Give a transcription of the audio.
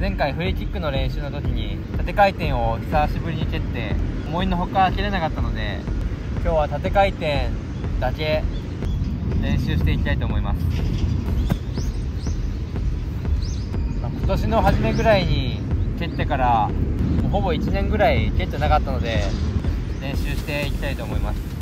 前回フリーキックの練習の時に縦回転を久しぶりに蹴って思いのほか蹴れなかったので今日は縦回転だけ練習していきたいと思います、まあ今年の初めぐらいに蹴ってからもうほぼ1年ぐらい蹴ってなかったので練習していきたいと思います。